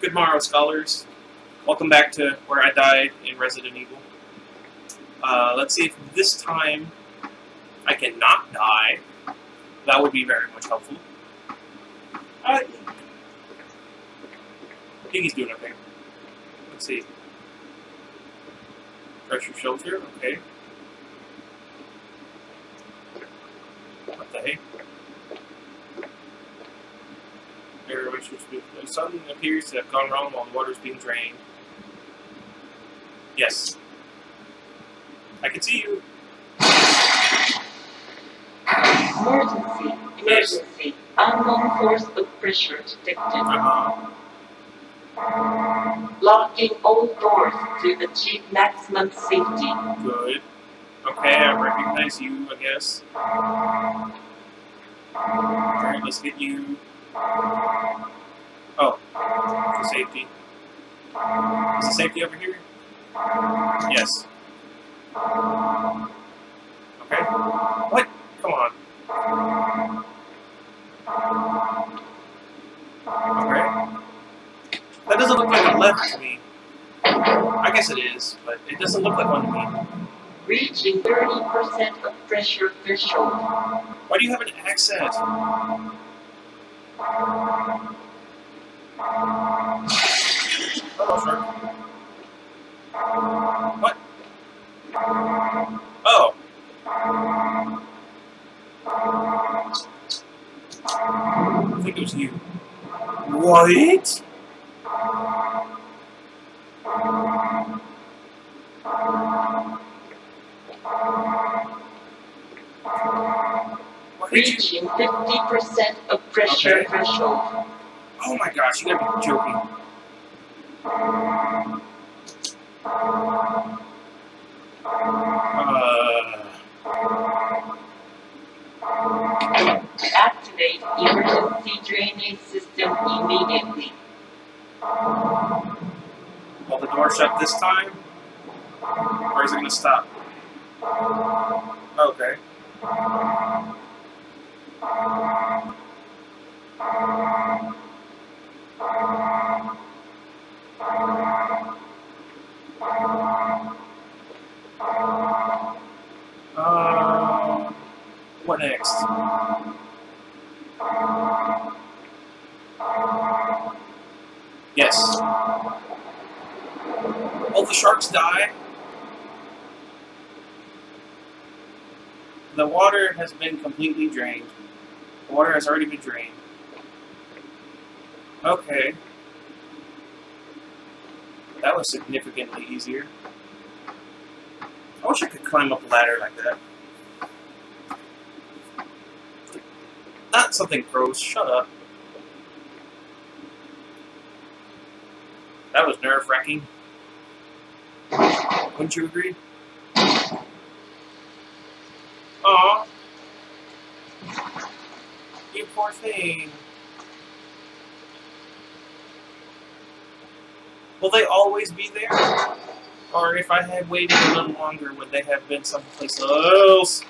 Good morrow, scholars. Welcome back to Where I Died in Resident Evil. Uh, let's see if this time I can not die. That would be very much helpful. I think he's doing okay. Let's see. Pressure shelter, okay. What the heck? Everywhere The sun appears to have gone wrong while the water is being drained. Yes. I can see you. Emergency. Emergency. Unknown force of pressure detected. Uh-huh. Locking all doors to achieve maximum safety. Good. Okay, I recognize you, I guess. Alright, let's get you. Oh, for safety. Is the safety over here? Yes. Okay. What? Come on. Okay. That doesn't look like a left to me. I guess it is, but it doesn't look like one to me. Reaching 30% of pressure threshold. Why do you have an accent? What? Oh. I think it was you. What? Reaching 50% of Okay. Oh my gosh, you gotta be joking. Uh, Activate emergency drainage system immediately. will the door shut this time? Or is it gonna stop? Okay. Uh, what next? Yes. All the sharks die. The water has been completely drained. The water has already been drained. Okay. That was significantly easier. I wish I could climb up a ladder like that. Not something gross. Shut up. That was nerve wracking. Wouldn't you agree? Aw. You poor thing. Will they always be there? Or if I had waited a little longer, would they have been someplace else?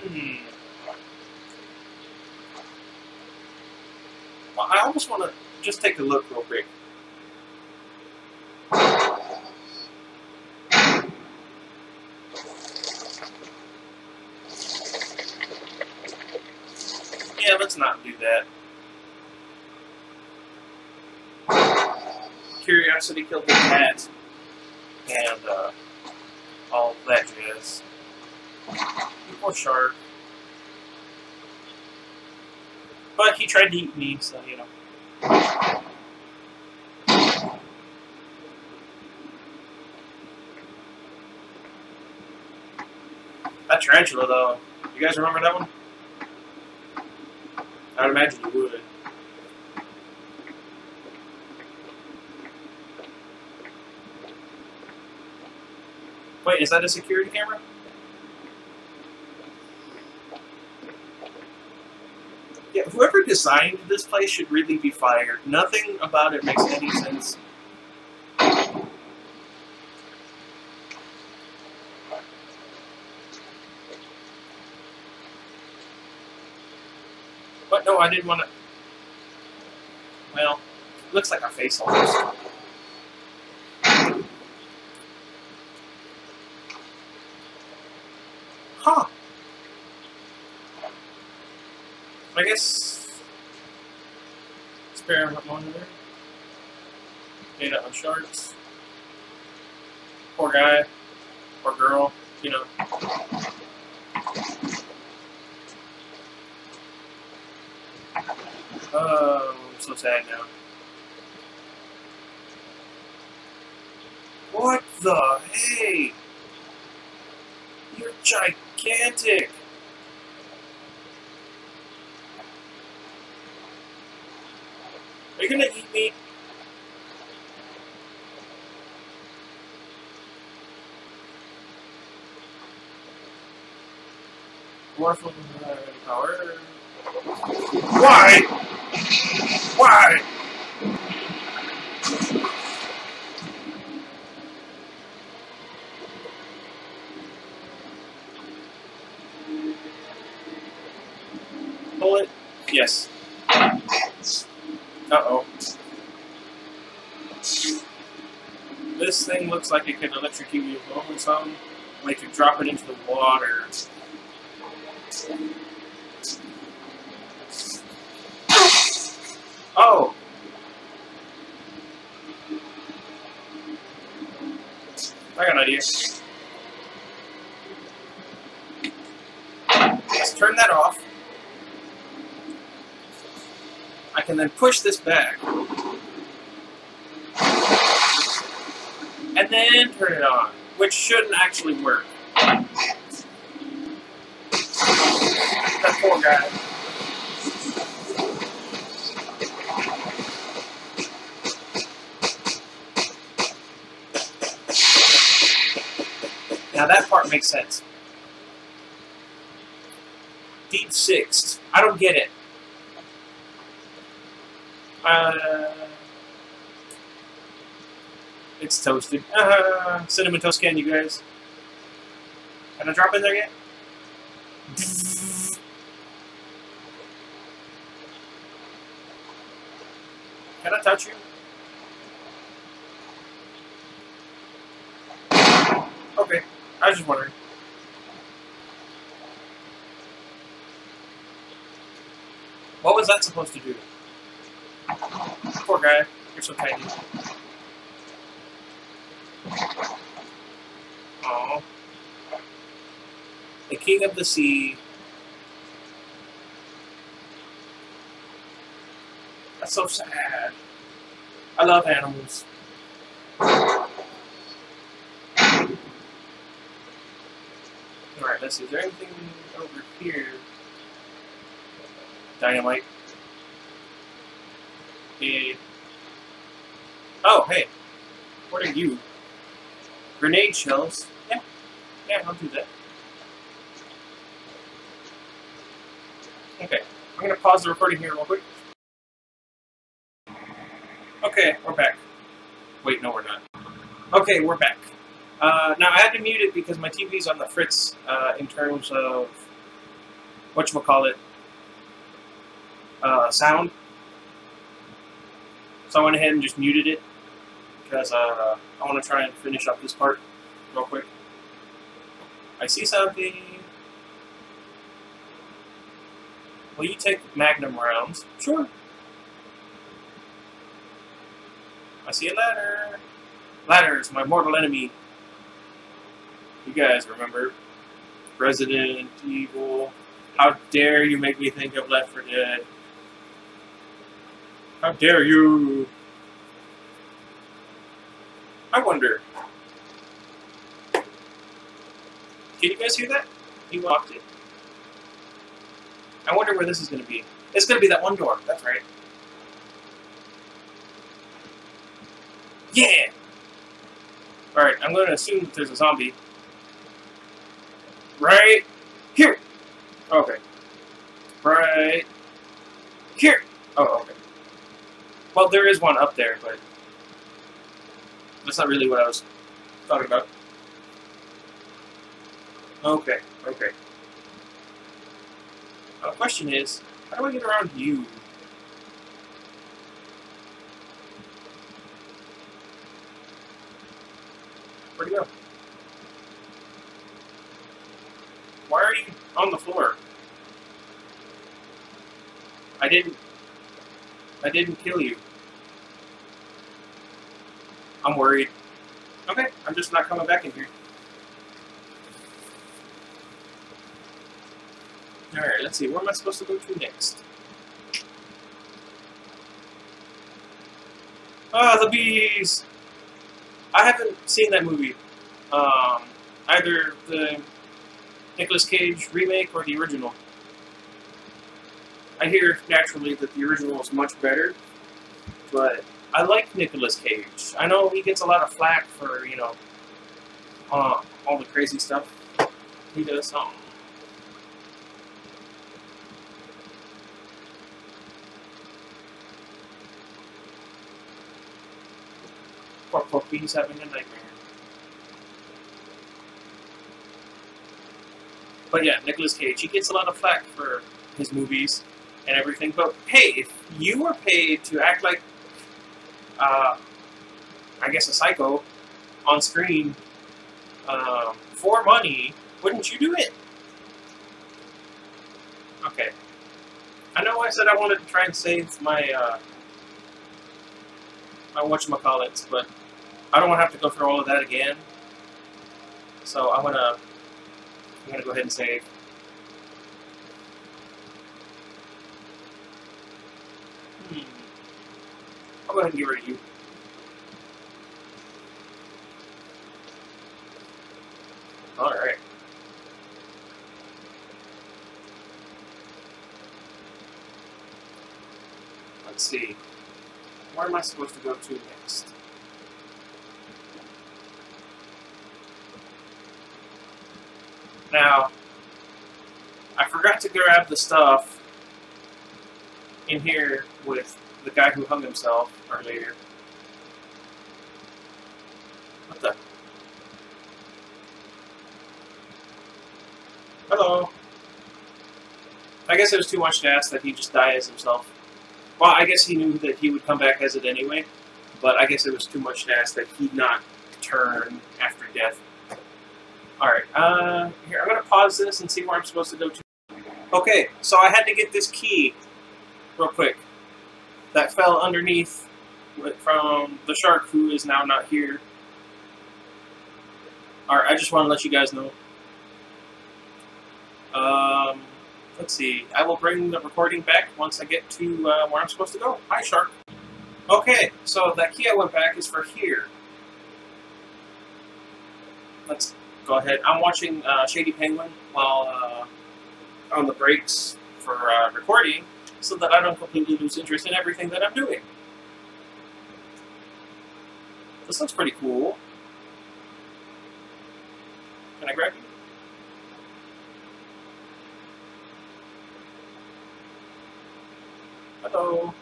Hmm. Well, I almost want to just take a look real quick. Yeah, let's not do that. Curiosity killed the cat, and uh, all that jazz. Poor shark. But he tried to eat me, so you know. That tarantula, though. You guys remember that one? I would imagine you would. Wait, is that a security camera? Yeah, whoever designed this place should really be fired. Nothing about it makes any sense. But no, I didn't want to. Well, looks like a face almost. Huh. I guess. Spare monitor. Data on sharks. Poor guy. Poor girl. You know. Oh, I'm so sad now. What the hey? You're gigantic. Are you gonna eat me? Wonderful power. Why? Why? Bullet? Yes. Uh oh. This thing looks like it could electrocute you or something. Like you drop it into the water. Oh! I got an idea. Let's turn that off. I can then push this back. And then turn it on, which shouldn't actually work. That poor guy. Now that part makes sense. Deep sixth. I don't get it. Uh, it's toasted. Uh, CinnamonToastKen, you guys. Can I drop in there yet? Can I touch you? Okay, I was just wondering. What was that supposed to do? Poor guy. You're so tiny. Aww. The king of the sea. That's so sad. I love animals. Alright, let's see. Is there anything over here? Dynamite. Eh. Oh, hey. What are you? Grenade shells. Yeah. Yeah, I'll do that. Okay. I'm going to pause the recording here real quick. Okay, we're back. Wait, no, we're not. Okay, we're back. Uh, now, I had to mute it because my TV's on the fritz uh, in terms of whatchamacallit, uh, sound. So I went ahead and just muted it because uh, I want to try and finish up this part real quick. I see something. Will you take Magnum rounds? Sure. I see a ladder. Ladder is my mortal enemy. You guys remember Resident Evil? How dare you make me think of Left 4 Dead? How dare you? I wonder. Can you guys hear that? He locked it. I wonder where this is going to be. It's going to be that one door. That's right. Yeah! Alright, I'm going to assume that there's a zombie. Right here! Okay. Right here! Oh, okay. Well, there is one up there, but that's not really what I was talking about. Okay, okay. The question is, how do I get around you? Where'd he go? Why are you on the floor? I didn't. I didn't kill you. I'm worried. Okay, I'm just not coming back in here. Alright, let's see. Where am I supposed to go to next? Ah, the bees! I haven't seen that movie. Um, either the Nicolas Cage remake or the original. I hear naturally that the original is much better, but I like Nicolas Cage. I know he gets a lot of flack for, you know, uh, all the crazy stuff he does. Um, poor puppy's having a nightmare. But yeah, Nicolas Cage, he gets a lot of flack for his movies and everything. But hey, if you were paid to act like, uh, I guess, a psycho on screen um, for money, wouldn't you do it? Okay. I know I said I wanted to try and save my, uh, my whatchamacallits, but I don't want to have to go through all of that again. So I'm gonna, I'm gonna go ahead and save. Hmm. I'll go ahead and get rid of you. Alright. Let's see. Where am I supposed to go to next? Now, I forgot to grab the stuff in here with the guy who hung himself earlier. What the? Hello. I guess it was too much to ask that he just die as himself. Well, I guess he knew that he would come back as it anyway, but I guess it was too much to ask that he not turn after death. Alright, uh, here, I'm going to pause this and see where I'm supposed to go to. Okay, so I had to get this key real quick. That fell underneath from the shark who is now not here. Alright, I just want to let you guys know. Um, let's see. I will bring the recording back once I get to uh, where I'm supposed to go. Hi, shark. Okay, so that key I went back is for here. Let's go ahead. I'm watching uh, ShadyPenguinn while uh, on the breaks for uh, recording so that I don't completely lose interest in everything that I'm doing. This looks pretty cool. Can I grab you? Hello.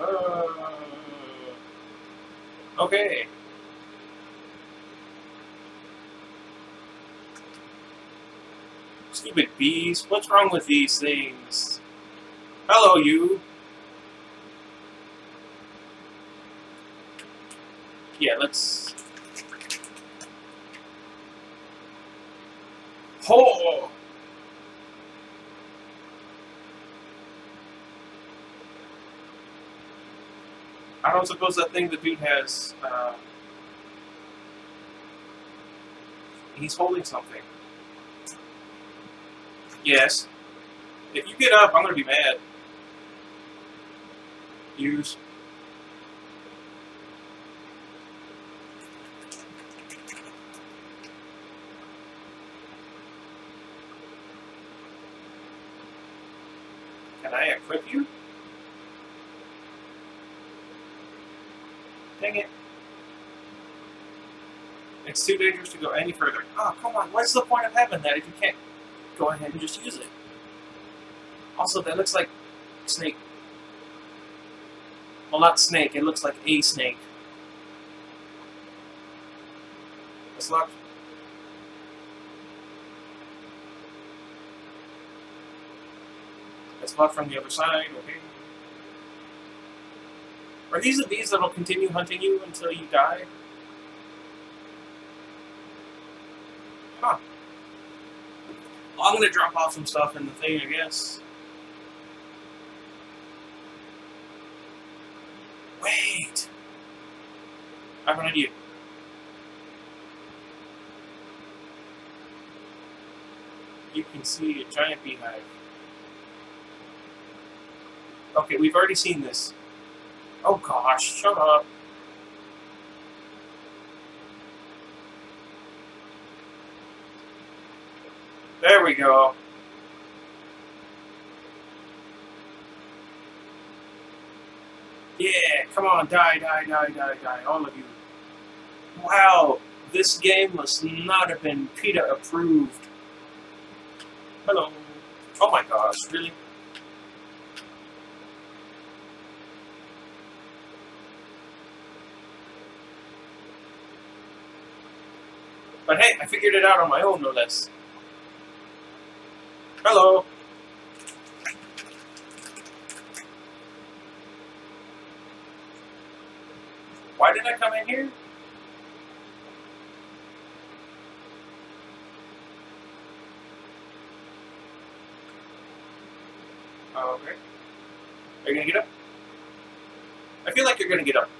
Uh, okay. Stupid bees. What's wrong with these things? Hello, you. Yeah, let's... Oh! I don't suppose that thing the dude has, uh, he's holding something. Yes. If you get up, I'm gonna be mad. Use. Can I equip you? Dang it. It's too dangerous to go any further. Oh, come on. What's the point of having that if you can't go ahead and just use it? Also, that looks like snake. Well, not snake. It looks like a snake. It's locked. It's locked from the other side, okay. Are these the bees that'll continue hunting you until you die? Huh. Well, I'm gonna drop off some stuff in the thing, I guess. Wait! I have an idea. You can see a giant beehive. Okay, we've already seen this. Oh gosh, shut up. There we go. Yeah, come on, die, die, die, die, die, all of you. Wow, this game must not have been PETA approved. Hello. Oh my gosh, really? But hey, I figured it out on my own, no less. Hello. Why did I come in here? Okay. Are you gonna get up? I feel like you're gonna get up.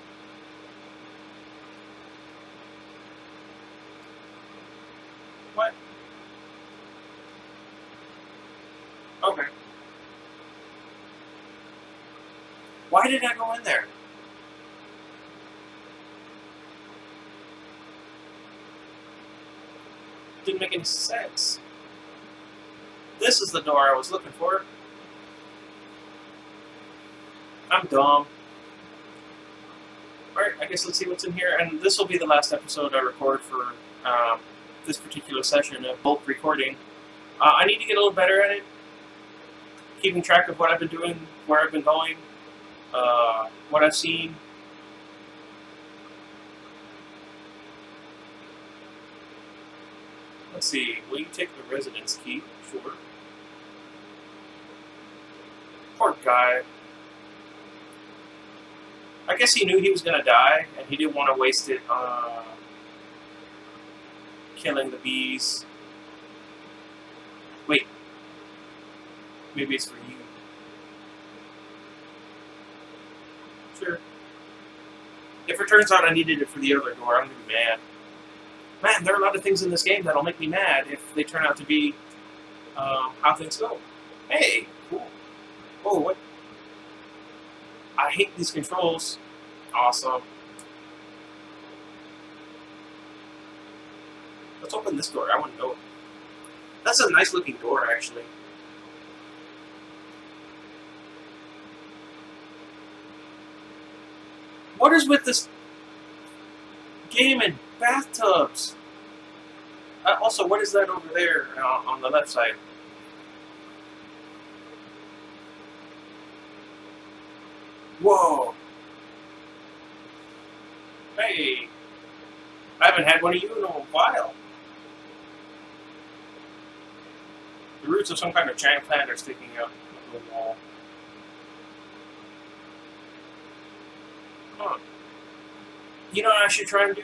What? Okay. Why did I go in there? Didn't make any sense. This is the door I was looking for. I'm dumb. Alright, I guess let's see what's in here. And this will be the last episode I record for um, this particular session of bulk recording. Uh, I need to get a little better at it. Keeping track of what I've been doing, where I've been going, uh, what I've seen. Let's see, will you take the residence key? Sure. Poor guy. I guess he knew he was gonna die, and he didn't want to waste it uh, killing the bees. Wait. Maybe it's for you. Sure. If it turns out I needed it for the other door, I'm gonna be mad. Man, there are a lot of things in this game that'll make me mad if they turn out to be um, how things go. Hey, cool. Oh, what? I hate these controls. Awesome. Let's open this door. I want to know it. That's a nice looking door, actually. What is with this game and bathtubs? Uh, also, what is that over there uh, on the left side? Whoa. Hey. I haven't had one of you in a while. The roots of some kind of giant plant are sticking out of the wall. You know what I should try and do?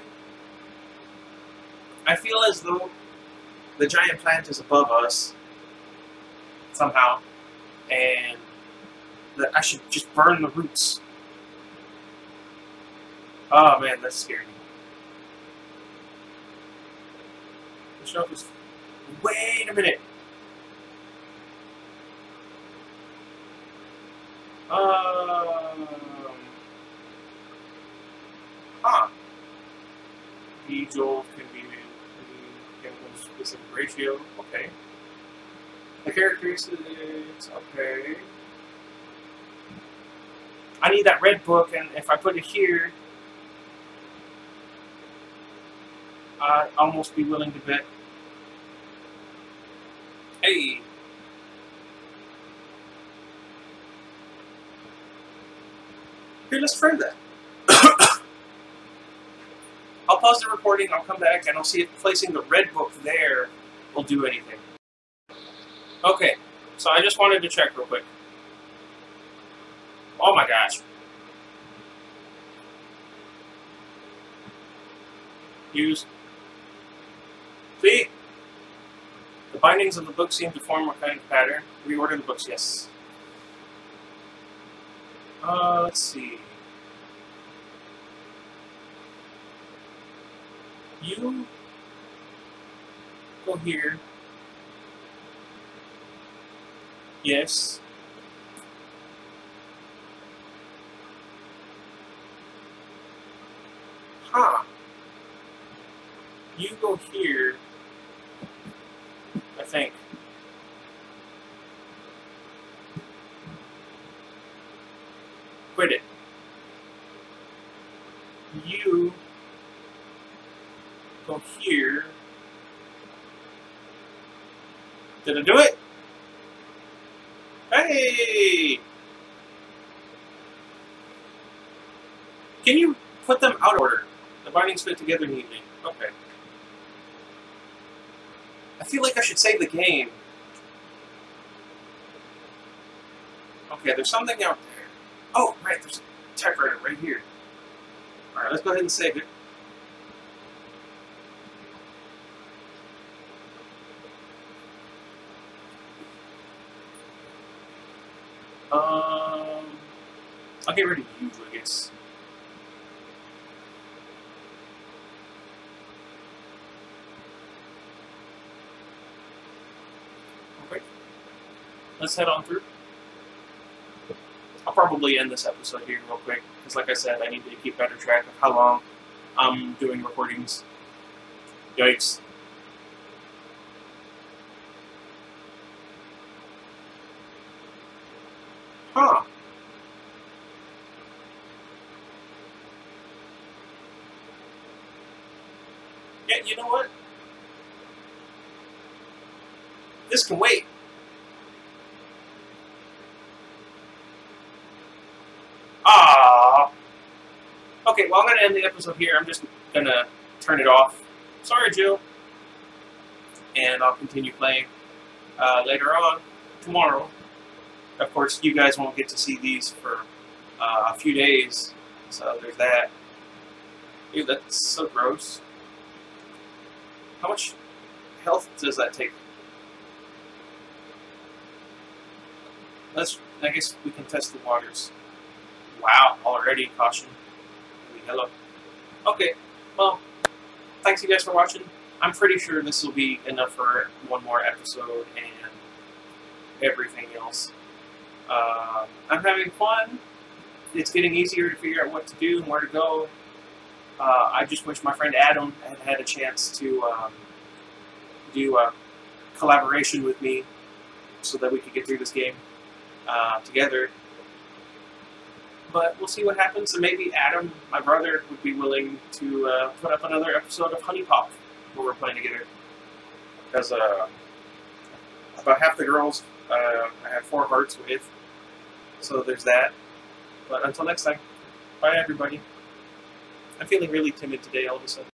I feel as though the giant plant is above us somehow, and that I should just burn the roots. Oh man, that's scary. The shelf is. Wait a minute. Um. Huh. The Joel can be chemical specific ratio. Okay. The characteristics. Okay. I need that red book, and if I put it here, I'd almost be willing to bet. Hey! Here, let's try that. I'll pause the recording, I'll come back, and I'll see if placing the red book there will do anything. Okay, so I just wanted to check real quick. Oh my gosh. Use. See? The bindings of the book seem to form a kind of pattern. Reorder the books, yes. Uh, let's see. You go here. Yes. Huh. You go here. I think. Quit it. You go here. Did I do it? Hey! Can you put them out of order? The bindings fit together neatly. Okay. I feel like I should save the game. Okay, there's something out there. Oh, right, there's a typewriter right here. Alright, let's go ahead and save it. Um, I'll get rid of you, I guess. Okay. Let's head on through. I'll probably end this episode here real quick, because like I said, I need to keep better track of how long I'm doing recordings. Yikes. Huh. You know what? This can wait. Ah. Okay, well, I'm going to end the episode here. I'm just going to turn it off. Sorry, Jill. And I'll continue playing uh, later on, tomorrow. Of course, you guys won't get to see these for uh, a few days, so there's that. Ew, that's so gross. How much health does that take? Let's, I guess we can test the waters. Wow, already caution. Hello. Okay, well, thanks you guys for watching. I'm pretty sure this will be enough for one more episode and everything else. Uh, I'm having fun. It's getting easier to figure out what to do and where to go. Uh, I just wish my friend Adam had had a chance to um, do a collaboration with me so that we could get through this game uh, together. But we'll see what happens, and maybe Adam, my brother, would be willing to uh, put up another episode of HuniePop where we're playing together. Because uh, about half the girls uh, I have four hearts with, so there's that. But until next time, bye everybody. I'm feeling really timid today all of a sudden.